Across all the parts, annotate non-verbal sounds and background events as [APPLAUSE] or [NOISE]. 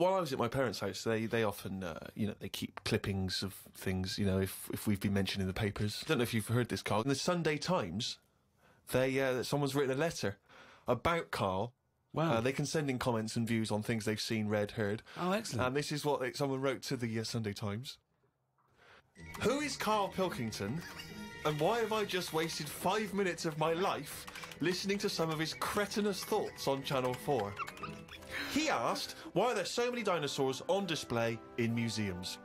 While I was at my parents' house, they they often uh, you know they keep clippings of things. You know, if if we've been mentioned in the papers. I don't know if you've heard this, Karl. In the Sunday Times, they uh, someone's written a letter about Karl. Wow. Uh, they can send in comments and views on things they've seen, read, heard. Oh, excellent. And this is what they, someone wrote to the uh, Sunday Times. Who is Karl Pilkington? And why have I just wasted five minutes of my life listening to some of his cretinous thoughts on Channel 4? He asked, why are there so many dinosaurs on display in museums?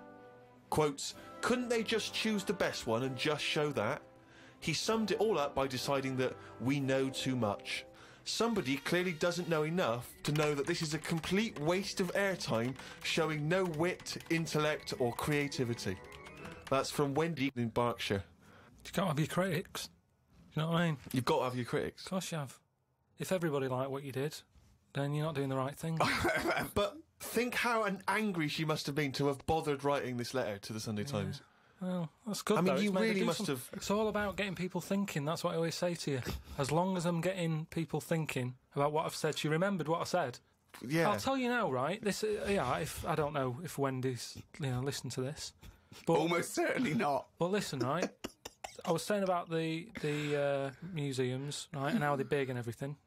Quotes, couldn't they just choose the best one and just show that? He summed it all up by deciding that we know too much. Somebody clearly doesn't know enough to know that this is a complete waste of airtime, showing no wit, intellect, or creativity. That's from Wendy in Berkshire. You can't have your critics. You know what I mean? You've got to have your critics. Of course you have. If everybody liked what you did, then you're not doing the right thing. [LAUGHS] But think how angry she must have been to have bothered writing this letter to the Sunday Times. well, that's good. I mean, though. You her really must some- have- It's all about getting people thinking. That's what I always say to you. As long as I'm getting people thinking about what I've said, she remembered what I said. Yeah. I'll tell you now, right? This, uh, yeah. If I don't know if Wendy's, you know, listen to this, but Almost certainly not. But listen, right? I was saying about the the uh, museums, right, and how they're big and everything,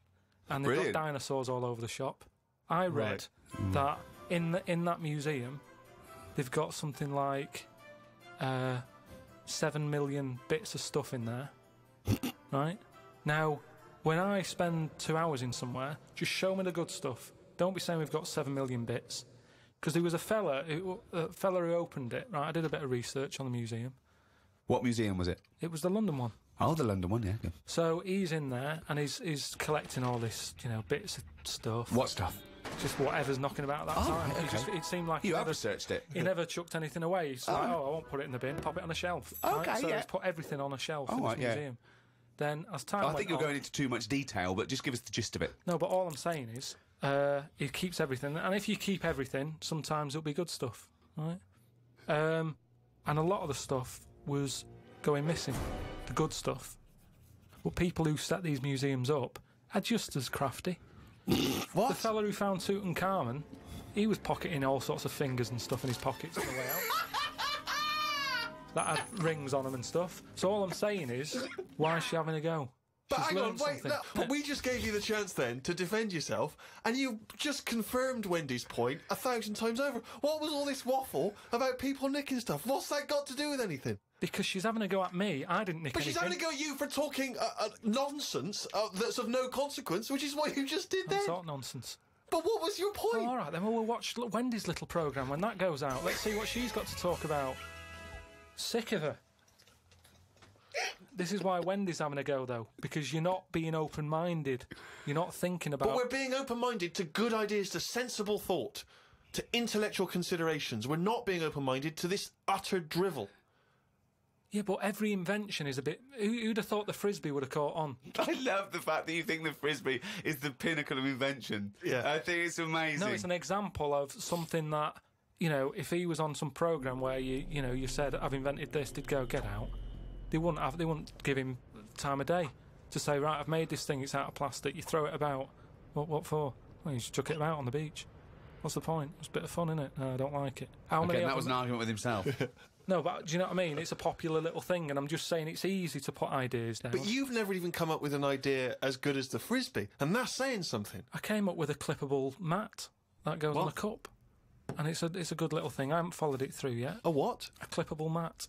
and they've Brilliant. got dinosaurs all over the shop. I read that in the, in that museum, they've got something like uh, seven million bits of stuff in there, [LAUGHS] right? Now, when I spend two hours in somewhere, just show me the good stuff. Don't be saying we've got seven million bits. Because there was a fella, who, a fella who opened it. Right, I did a bit of research on the museum. What museum was it? It was the London one. Oh, the London one, yeah. So he's in there and he's he's collecting all this, you know, bits of stuff. What stuff? Just whatever's knocking about at that Oh, time. okay. just, it seemed like You he have never, researched it. he never chucked anything away. He's like, oh, I won't put it in the bin. Pop it on a shelf. Okay, right? So yeah. he's put everything on a shelf Oh, in right, this yeah. museum. Then as time I think you're on- going into too much detail, but just give us the gist of it. No, but all I'm saying is, uh, he keeps everything, and if you keep everything, sometimes it'll be good stuff, right? Um, and a lot of the stuff was going missing, the good stuff. But people who set these museums up are just as crafty. [LAUGHS] What? The fella who found Tutankhamun, he was pocketing all sorts of fingers and stuff in his pockets on the way out. [LAUGHS] that had rings on them and stuff. So all I'm saying is, why is she having a go? But She's hang on, wait. No, but we just gave you the chance then to defend yourself, and you just confirmed Wendy's point a thousand times over. What was all this waffle about people nicking stuff? What's that got to do with anything? Because she's having a go at me. I didn't nick But she's having a go at you for talking uh, uh, nonsense uh, that's of no consequence, which is what you just did then. That's all nonsense. But what was your point? All right, then we'll watch L- Wendy's little program when that goes out. Let's see what she's got to talk about. Sick of her. This is why Wendy's having a go, though, because you're not being open-minded. You're not thinking about. But we're being open-minded to good ideas, to sensible thought, to intellectual considerations. We're not being open-minded to this utter drivel. Yeah, but every invention is a bit. Who, who'd have thought the frisbee would have caught on? [LAUGHS] I love the fact that you think the frisbee is the pinnacle of invention. Yeah. I think it's amazing. No, it's an example of something that you know. If he was on some program where you you know you said I've invented this, did go get out. They wouldn't have. They wouldn't give him time of day to say right. I've made this thing. It's out of plastic. You throw it about. What what for? Well, you just chuck it about on the beach. What's the point? It's a bit of fun, isn't it? No, I don't like it. How okay, many? that was an argument with himself. [LAUGHS] No, but do you know what I mean? It's a popular little thing, and I'm just saying it's easy to put ideas down. But you've never even come up with an idea as good as the frisbee, and that's saying something. I came up with a clippable mat that goes on a cup, and it's a it's a good little thing. I haven't followed it through yet. A what? A clippable mat.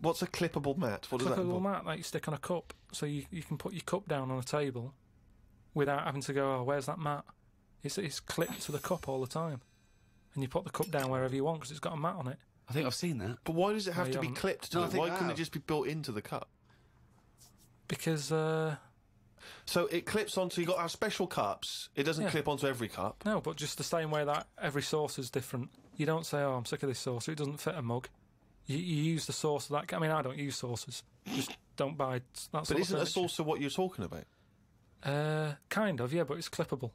What's a clippable mat? What does that involve? mat that you stick on a cup, so you, you can put your cup down on a table without having to go. Oh, where's that mat? It's it's clipped to the cup all the time, and you put the cup down wherever you want because it's got a mat on it. I think I've seen that. But why does it have No, to be haven't. clipped to No, I it? think Why I couldn't it have. just be built into the cup? Because uh, So it clips onto. You got our special cups. It doesn't Yeah. clip onto every cup. no, but just the same way that every sauce is different. You don't say, "Oh, I'm sick of this sauce." It doesn't fit a mug. You, you use the sauce of that. I mean, I don't use sauces. Just don't buy that sort But isn't a furniture. saucer what you're talking about? Uh, kind of, yeah, but it's clippable.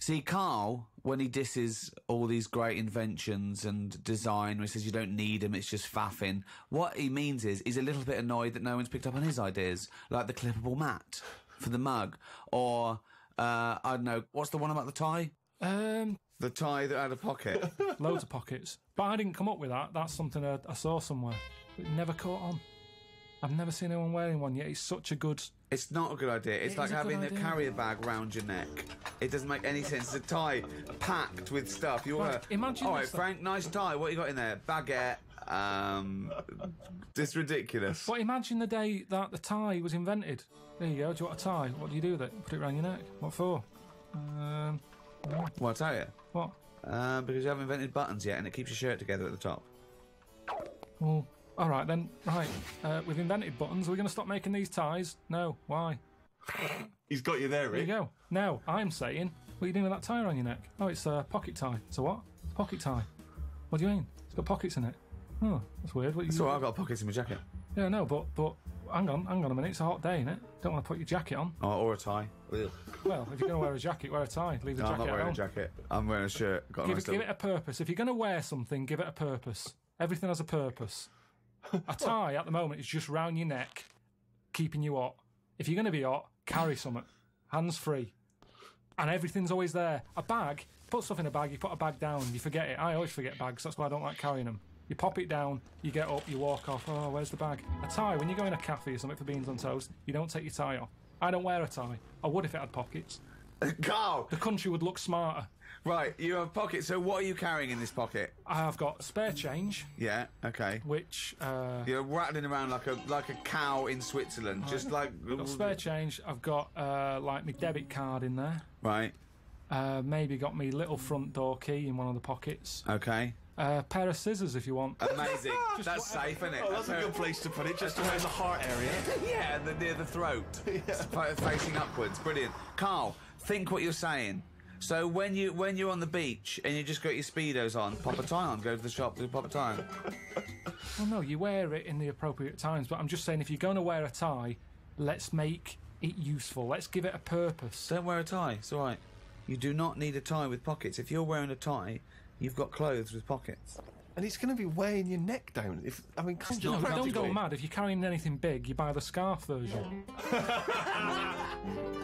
See, Karl, when he disses all these great inventions and design, where he says you don't need them, it's just faffing, what he means is he's a little bit annoyed that no one's picked up on his ideas, like the clippable mat for the mug, or, uh, I don't know, what's the one about the tie? Um, The tie that had a pocket. [LAUGHS] loads of pockets. But I didn't come up with that. That's something I, I saw somewhere. It never caught on. I've never seen anyone wearing one yet. It's such a good. It's not a good idea. It's It like is a good having a idea. carrier bag round your neck. It doesn't make any sense. It's a tie packed with stuff. You're Right, imagine All right, this. Frank, nice tie. What you got in there? Baguette. Um, it's ridiculous. But imagine the day that the tie was invented. There you go. Do you want a tie? What do you do with it? Put it around your neck. What for? Um, Well, I tell you, what? uh, because you haven't invented buttons yet, and it keeps your shirt together at the top. Well, all right then. Right. Uh, we've invented buttons. Are we going to stop making these ties? No. Why? He's got you there, There you go. Now, I'm saying, what are you doing with that tie around your neck? Oh, it's a pocket tie. It's a what? Pocket tie. What do you mean? It's got pockets in it. Oh, that's weird. What you, So I've got pockets in my jacket. Yeah, no, but but hang on, hang on a minute. It's a hot day, innit? Don't want to put your jacket on. Oh, or a tie. Ugh. Well, if you're going to wear a jacket, wear a tie. Leave the No, I'm jacket not at wearing a jacket. I'm wearing a shirt. Got a Give it, give it a purpose. If you're going to wear something, give it a purpose. Everything has a purpose. [LAUGHS] A tie at the moment is just round your neck, keeping you hot. If you're going to be hot, carry something. Hands free. And everything's always there. A bag, put stuff in a bag, you put a bag down, you forget it. I always forget bags, that's why I don't like carrying them. You pop it down, you get up, you walk off. Oh, where's the bag? A tie, when you go in a cafe or something for beans on toast, you don't take your tie off. I don't wear a tie. I would if it had pockets. [LAUGHS] Karl! The country would look smarter. Right, you have pockets. So what are you carrying in this pocket? I've got spare change, Yeah, okay. which uh, You're rattling around like a like a cow in Switzerland, just like I've got spare change. I've got uh, like my debit card in there. right. Uh, maybe got me little front door key in one of the pockets. Okay, A pair of scissors if you want. amazing. [LAUGHS] That's safe, isn't it? Oh, that's a good place to put it, just around the heart area. [LAUGHS] Yeah, and the, near the throat, Fa- facing upwards. Brilliant, Karl. Think what you're saying. So when you when you're on the beach and you just got your speedos on, pop a tie on. Go to the shop, do pop a tie on. Well, no, you wear it in the appropriate times. But I'm just saying, if you're going to wear a tie, let's make it useful. Let's give it a purpose. Don't wear a tie. It's all right. You do not need a tie with pockets. If you're wearing a tie, you've got clothes with pockets. And it's going to be weighing your neck down. If I mean, come Don't, on, don't go mad. If you're carrying anything big, you buy the scarf version. [LAUGHS] [LAUGHS]